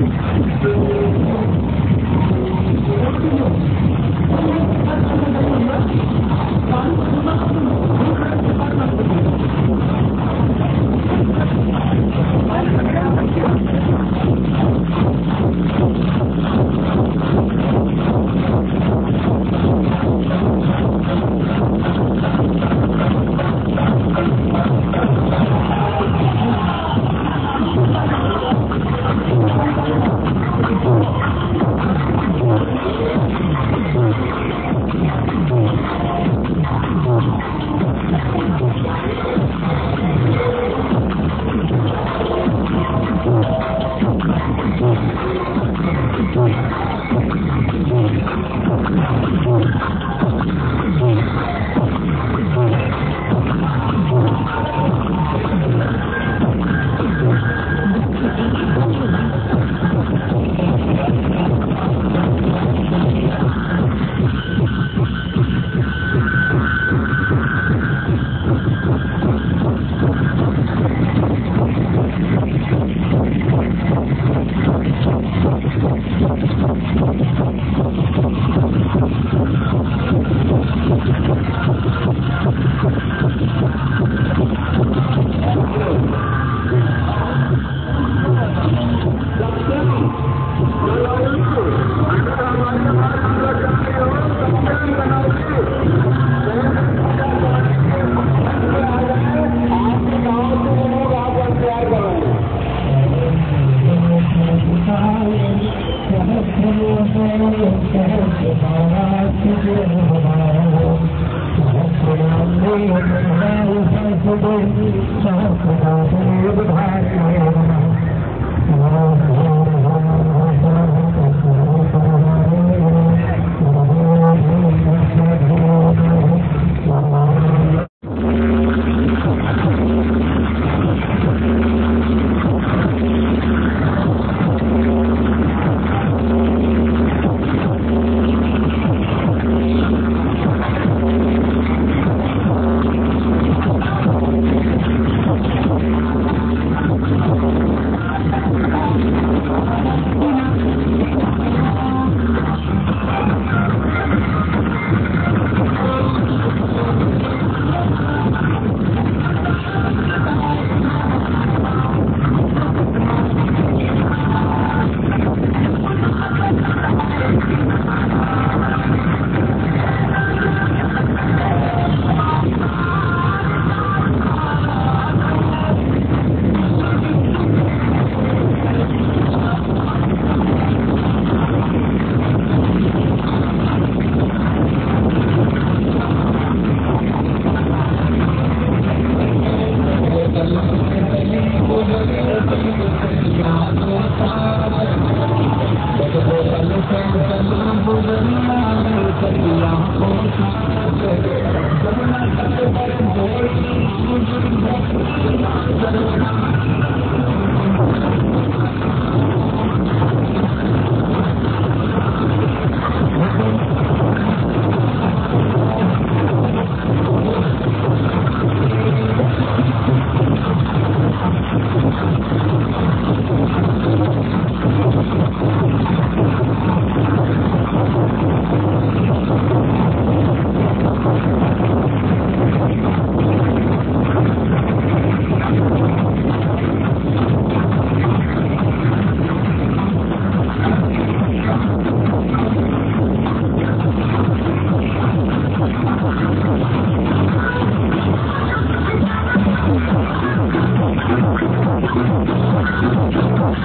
Thank you. Thank you.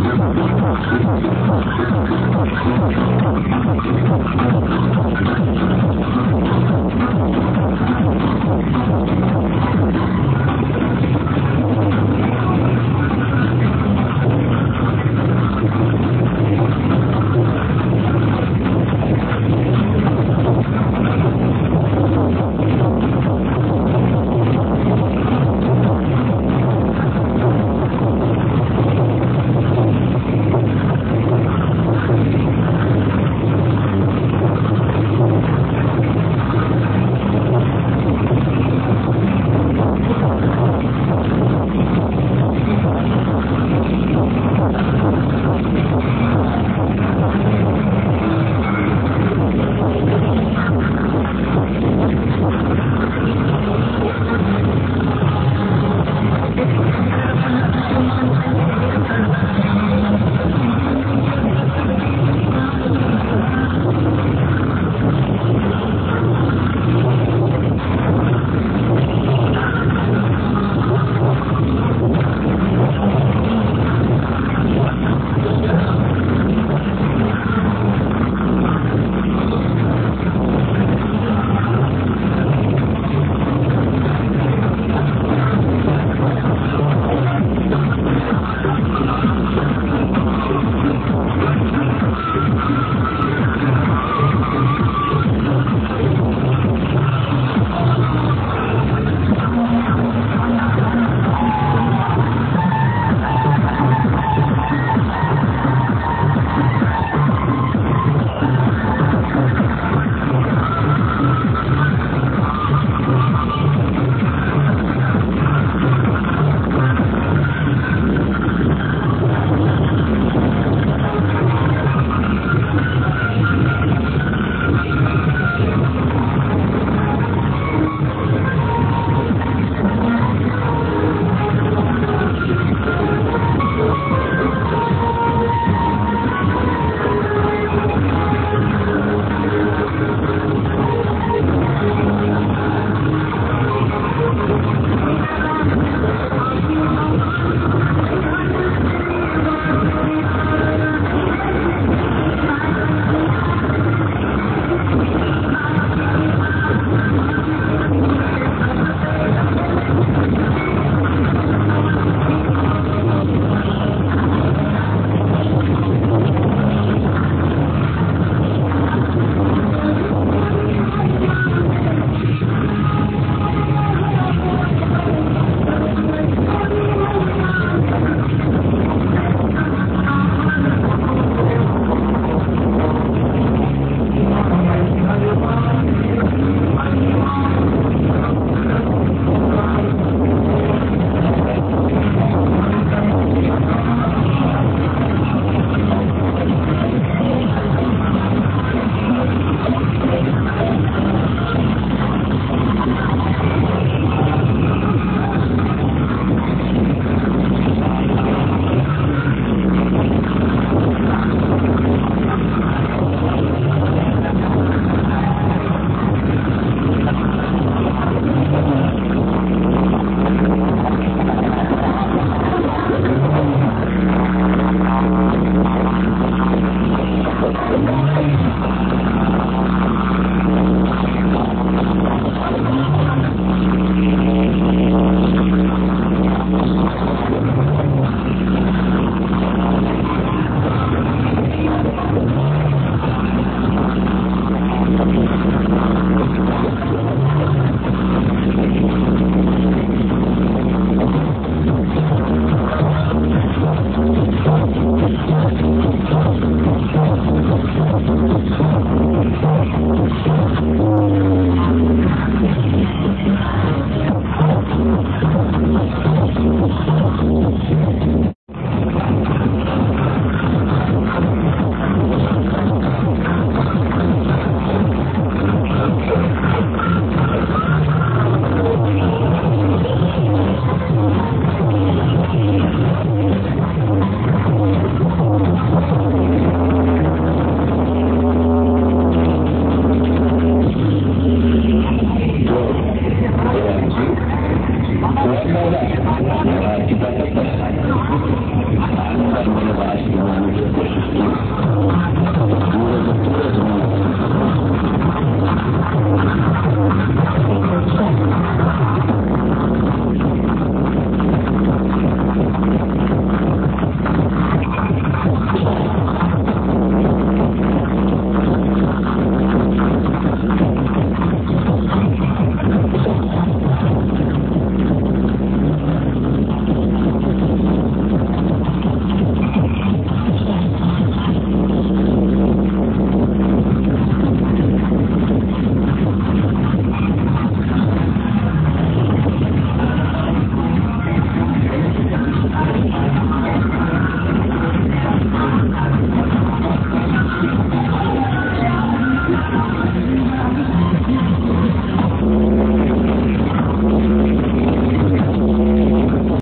I'm